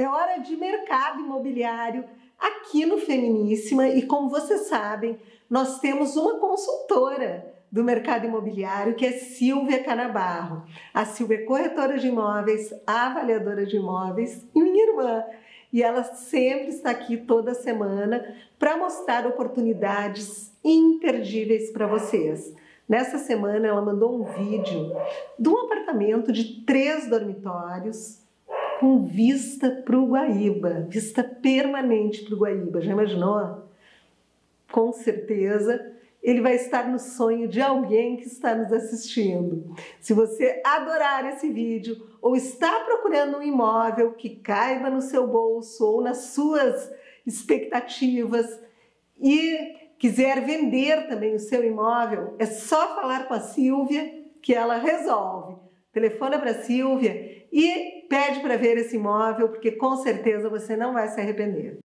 É hora de mercado imobiliário aqui no Feminíssima e como vocês sabem, nós temos uma consultora do mercado imobiliário que é Silvia Canabarro. A Silvia é corretora de imóveis, avaliadora de imóveis e minha irmã. E ela sempre está aqui toda semana para mostrar oportunidades imperdíveis para vocês. Nessa semana ela mandou um vídeo de um apartamento de três dormitórios com vista para o Guaíba, vista permanente para o Guaíba. Já imaginou? Com certeza ele vai estar no sonho de alguém que está nos assistindo. Se você adorar esse vídeo ou está procurando um imóvel que caiba no seu bolso ou nas suas expectativas e quiser vender também o seu imóvel, é só falar com a Silvia que ela resolve. Telefona para a Silvia e pede para ver esse imóvel, porque com certeza você não vai se arrepender.